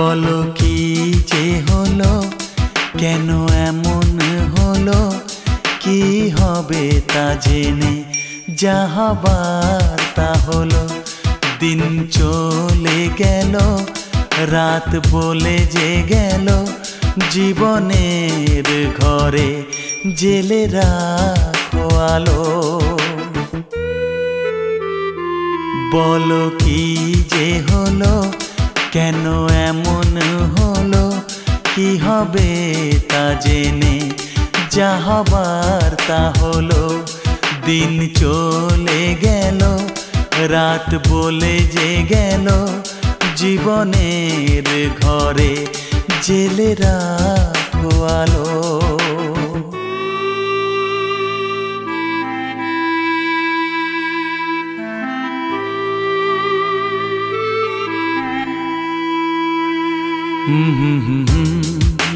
বলো কি যে হলো? কেন এমন হলো? কি হবে তা জেনে যাহাবার তা হলো। দিন চলে গেল, রাত বলে যে গেল। জীবনের ঘরে জেলে রাখো আলো। বলো কি যে হলো? কেন এমন হলো? কি হবে তা জেনে যা হবার তা হলো। দিন চলে গেল, রাত বলে যে গেল। জীবনের ঘরে জেলেরা রাখো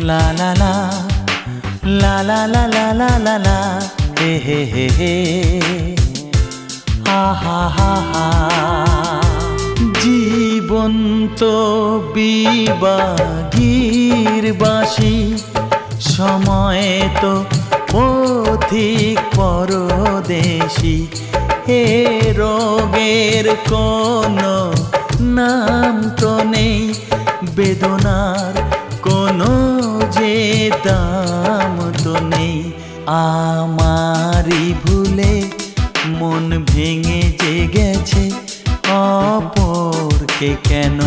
লা লা লা লা লা লা লা লা লা লা হে হে হে হে হা হা হা হা জীবন তো বিবাগীর বাসি সময় তো পথিক পরদেশি। হে রোগের কোনো নাম তো নেই বেদনার কোনো যে দাম তো নেই। আমারই ভুলে মন ভেঙে যে গেছে, অপরকে কেন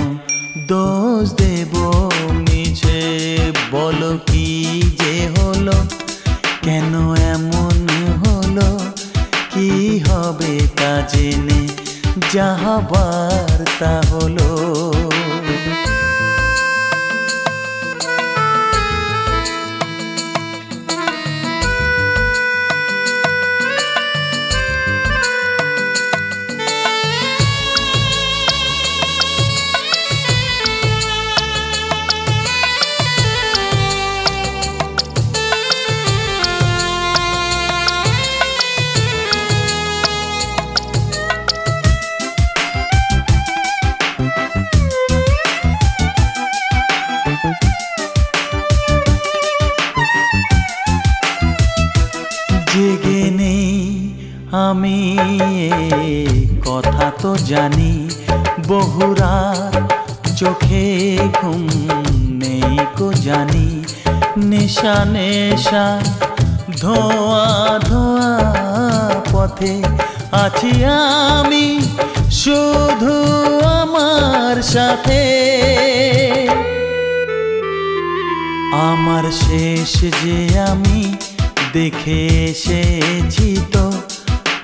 দোষ দেব মিছে? বলো কি যে হলো? কেন এমন হলো? কি হবে তা জেনে যাহাবার তা হলো। আমি কথা তো জানি বহুরা চোখে ঘুম নেই কো জানি। নেশা নেশা, ধোয়া ধোয়া পথে আছি আমি, শুধু আমার সাথে। আমার শেষ যে আমি দেখে এসেছি তো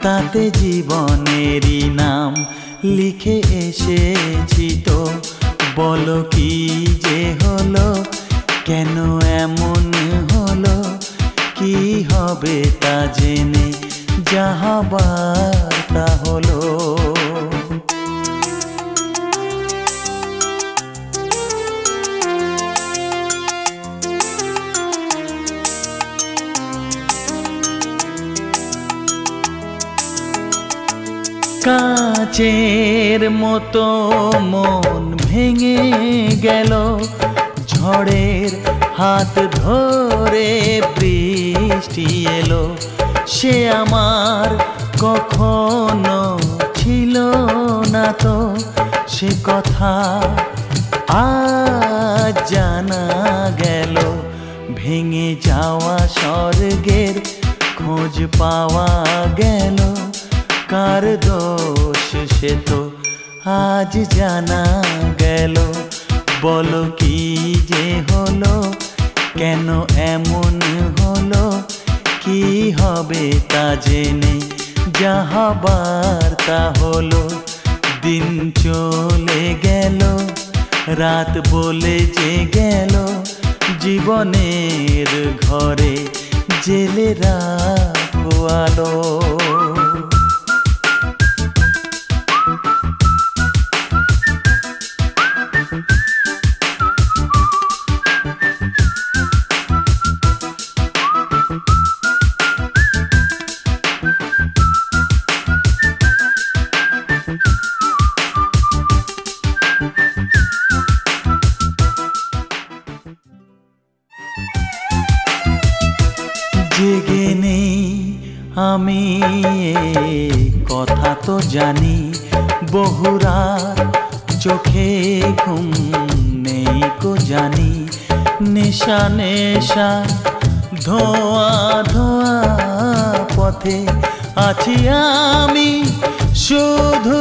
তাতে জীবনেরই নাম লিখে এসেছি তো। বলো কি যে হলো, কেন এমন হলো, কি হবে তা জেনে যাহা বার্তা হলো। কাচের মতো মন ভেঙে গেল। ঝড়ের হাত ধরে বৃষ্টি এলো। সে আমার কখনো ছিল না তো। সে কথা আজ জানা গেল। ভেঙে যাওয়া স্বর্গের খোঁজ পাওয়া গেল। কার দোষ সে তো আজ জানা গেল। বলো কি যে হলো, কেন এমন হলো, কি হবে তা জেনে যাহাবার তা হলো, দিন চলে গেল, রাত বলে যে গেল, জীবনের ঘরে জেলে রাখো আলো। জেগে নেই। আমি কথা তো জানি বহুরা চোখে ঘুম নেই কো জানি। নেশা নেশা, ধোয়া ধোয়া পথে আছি আমি, শুধু